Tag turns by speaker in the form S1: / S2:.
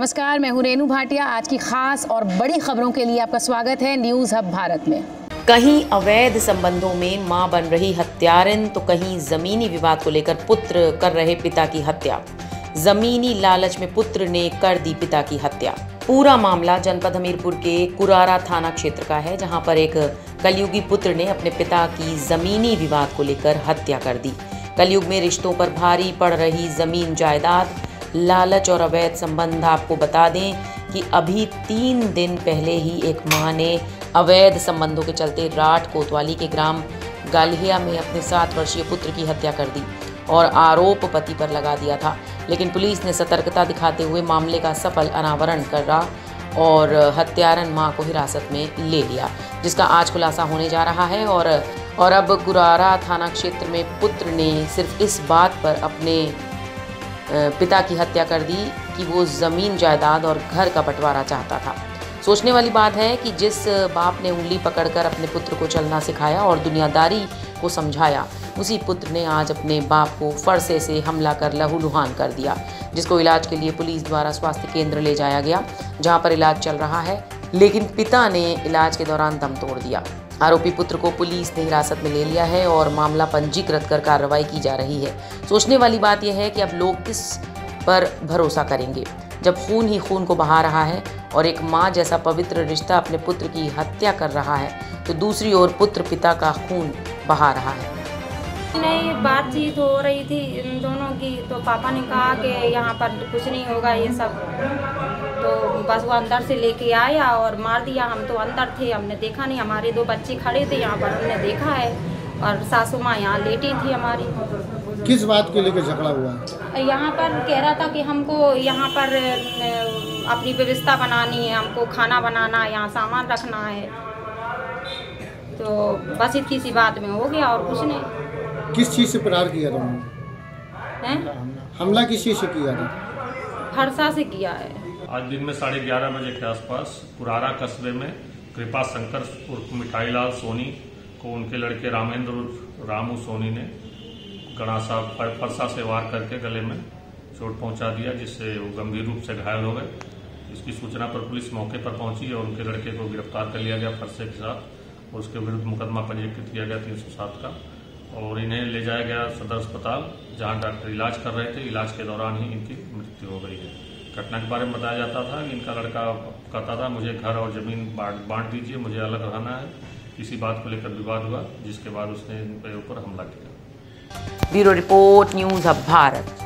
S1: नमस्कार, मैं हूँ रेनू भाटिया। आज की खास और बड़ी खबरों के लिए आपका स्वागत है न्यूज़ हब भारत में।
S2: कहीं अवैध संबंधों में माँ बन रही हत्यारिन तो कहीं जमीनी विवाद को लेकर पुत्र कर रहे पिता की हत्या। जमीनी लालच में पुत्र ने कर दी पिता की हत्या। पूरा मामला जनपद हमीरपुर के कुरारा थाना क्षेत्र का है, जहाँ पर एक कलयुगी पुत्र ने अपने पिता की जमीनी विवाद को लेकर हत्या कर दी। कलयुग में रिश्तों पर भारी पड़ रही ज़मीन जायदाद लालच और अवैध संबंध आपको बता दें कि अभी तीन दिन पहले ही एक माँ ने अवैध संबंधों के चलते राठ कोतवाली के ग्राम गालिया में अपने सात वर्षीय पुत्र की हत्या कर दी और आरोप पति पर लगा दिया था। लेकिन पुलिस ने सतर्कता दिखाते हुए मामले का सफल अनावरण कर रहा और हत्यारन माँ को हिरासत में ले लिया, जिसका आज खुलासा होने जा रहा है और और अब गुरारा थाना क्षेत्र में पुत्र ने सिर्फ़ इस बात पर अपने पिता की हत्या कर दी कि वो ज़मीन जायदाद और घर का बंटवारा चाहता था। सोचने वाली बात है कि जिस बाप ने उंगली पकड़कर अपने पुत्र को चलना सिखाया और दुनियादारी को समझाया, उसी पुत्र ने आज अपने बाप को फरसे से हमला कर लहूलुहान कर दिया, जिसको इलाज के लिए पुलिस द्वारा स्वास्थ्य केंद्र ले जाया गया, जहाँ पर इलाज चल रहा है, लेकिन पिता ने इलाज के दौरान दम तोड़ दिया। आरोपी पुत्र को पुलिस ने हिरासत में ले लिया है और मामला पंजीकृत कर कार्रवाई की जा रही है। सोचने वाली बात यह है कि अब लोग किस पर भरोसा करेंगे? जब खून ही खून को बहा रहा है और एक माँ जैसा पवित्र रिश्ता अपने पुत्र की हत्या कर रहा है तो दूसरी ओर पुत्र पिता का खून बहा रहा है।
S3: नहीं बातचीत हो रही थी इन दोनों की? तो पापा ने कहा कि यहाँ पर कुछ नहीं होगा ये सब। तो बस वो अंदर से लेके आया और मार दिया। हम तो अंदर थे हमने देखा नहीं। हमारे दो बच्चे खड़े थे यहाँ पर हमने देखा है। और सासू माँ यहाँ लेटी थी हमारी।
S4: किस बात को लेकर झगड़ा हुआ?
S3: यहाँ पर कह रहा था कि हमको यहाँ पर अपनी व्यवस्था बनानी है हमको खाना बनाना है यहाँ सामान रखना है। तो बस इतनी सी बात में हो गया और कुछ नहीं।
S4: किस चीज़ से प्रहार किया था उन्होंने? हमला किस चीज़ से किया था?
S3: फरसा से किया है।
S5: आज दिन में साढ़े ग्यारह बजे के आसपास पुरारा कस्बे में कृपा शंकर उर्फ़ मिठाईलाल सोनी को उनके लड़के रामेंद्र उर्फ़ रामू सोनी ने गणासा फरसा से वार करके गले में चोट पहुँचा दिया जिससे वो गंभीर रूप से घायल हो गए। इसकी सूचना पर पुलिस मौके पर पहुँची और उनके लड़के को गिरफ़्तार कर लिया गया फरसे के साथ और उसके विरुद्ध मुकदमा पंजीकृत किया गया तीन सौ सात का। और इन्हें ले जाया गया सदर अस्पताल, जहाँ डॉक्टर इलाज कर रहे थे। इलाज के दौरान ही इनकी मृत्यु हो गई है। घटना के बारे में बताया जाता था कि इनका लड़का कहता था, मुझे घर और ज़मीन बांट दीजिए, मुझे अलग रहना है। इसी बात को लेकर विवाद हुआ, जिसके बाद उसने इन ऊपर हमला किया।
S2: ब्यूरो रिपोर्ट, न्यूज़ अब भारत।